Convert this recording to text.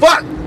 Fuck!